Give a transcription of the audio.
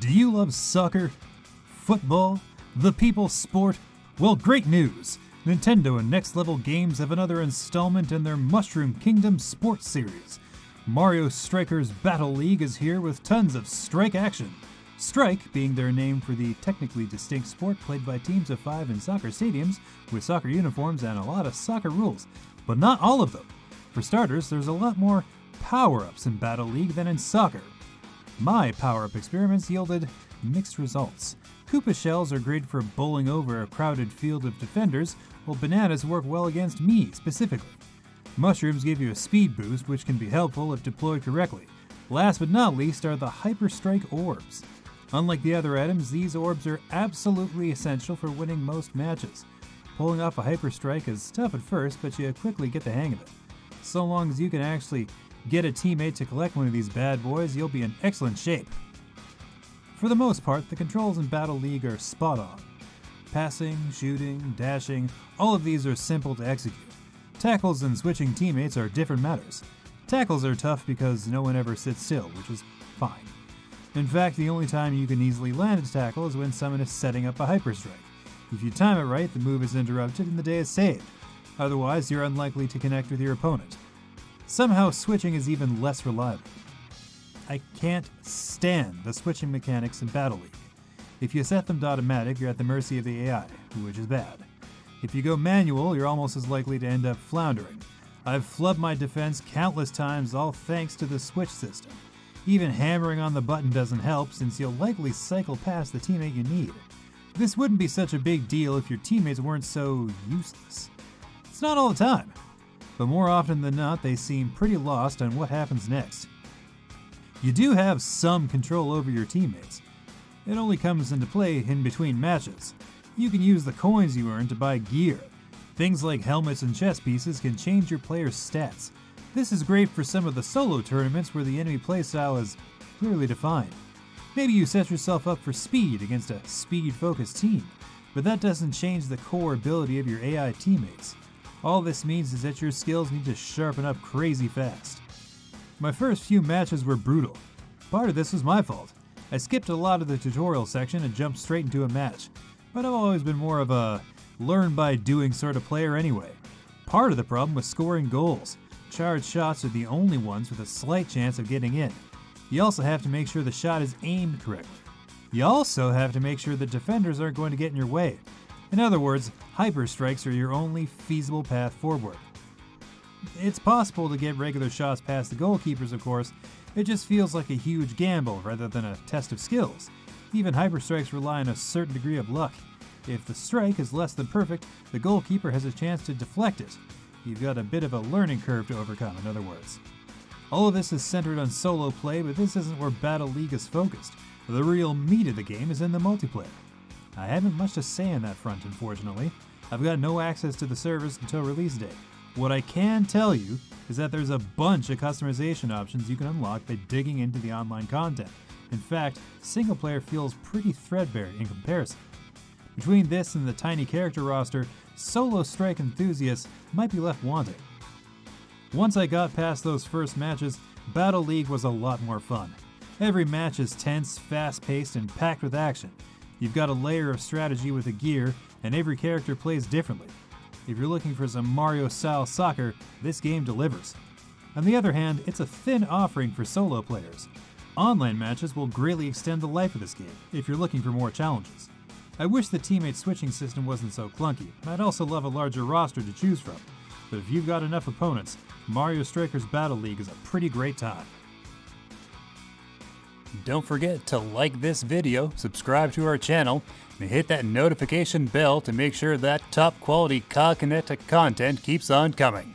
Do you love soccer? Football? The people's sport? Well, great news! Nintendo and Next Level Games have another installment in their Mushroom Kingdom sports series. Mario Strikers Battle League is here with tons of strike action. Strike being their name for the technically distinct sport played by teams of five in soccer stadiums with soccer uniforms and a lot of soccer rules, but not all of them. For starters, there's a lot more power ups in Battle League than in soccer. My power up experiments yielded mixed results. Koopa shells are great for bowling over a crowded field of defenders, while bananas work well against me specifically. Mushrooms give you a speed boost, which can be helpful if deployed correctly. Last but not least are the Hyperstrike orbs. Unlike the other items, these orbs are absolutely essential for winning most matches. Pulling off a Hyperstrike is tough at first, but you quickly get the hang of it. So long as you can actually get a teammate to collect one of these bad boys, you'll be in excellent shape. For the most part, the controls in Battle League are spot on. Passing, shooting, dashing, all of these are simple to execute. Tackles and switching teammates are different matters. Tackles are tough because no one ever sits still, which is fine. In fact, the only time you can easily land a tackle is when someone is setting up a hyper strike. If you time it right, the move is interrupted and the day is saved. Otherwise, you're unlikely to connect with your opponent. Somehow, switching is even less reliable. I can't stand the switching mechanics in Battle League. If you set them to automatic, you're at the mercy of the AI, which is bad. If you go manual, you're almost as likely to end up floundering. I've flubbed my defense countless times, all thanks to the switch system. Even hammering on the button doesn't help, since you'll likely cycle past the teammate you need. This wouldn't be such a big deal if your teammates weren't so useless. It's not all the time, but more often than not, they seem pretty lost on what happens next. You do have some control over your teammates. It only comes into play in between matches. You can use the coins you earn to buy gear. Things like helmets and chess pieces can change your player's stats. This is great for some of the solo tournaments where the enemy playstyle is clearly defined. Maybe you set yourself up for speed against a speed focused team, but that doesn't change the core ability of your AI teammates. All this means is that your skills need to sharpen up crazy fast. My first few matches were brutal. Part of this was my fault. I skipped a lot of the tutorial section and jumped straight into a match, but I've always been more of a learn by doing sort of player anyway. Part of the problem was scoring goals. Charged shots are the only ones with a slight chance of getting in. You also have to make sure the shot is aimed correctly. You also have to make sure the defenders aren't going to get in your way. In other words, hyper strikes are your only feasible path forward. It's possible to get regular shots past the goalkeepers, of course, it just feels like a huge gamble rather than a test of skills. Even hyper strikes rely on a certain degree of luck. If the strike is less than perfect, the goalkeeper has a chance to deflect it. You've got a bit of a learning curve to overcome, in other words. All of this is centered on solo play, but this isn't where Battle League is focused. The real meat of the game is in the multiplayer. I haven't much to say on that front, unfortunately. I've got no access to the service until release day. What I can tell you is that there's a bunch of customization options you can unlock by digging into the online content. In fact, single player feels pretty threadbare in comparison. Between this and the tiny character roster, solo strike enthusiasts might be left wanting. Once I got past those first matches, Battle League was a lot more fun. Every match is tense, fast paced, and packed with action. You've got a layer of strategy with the gear, and every character plays differently. If you're looking for some Mario style soccer, this game delivers. On the other hand, it's a thin offering for solo players. Online matches will greatly extend the life of this game if you're looking for more challenges. I wish the teammate switching system wasn't so clunky. I'd also love a larger roster to choose from. But if you've got enough opponents, Mario Strikers Battle League is a pretty great time. Don't forget to like this video, subscribe to our channel, and hit that notification bell to make sure that top quality COGconnected content keeps on coming.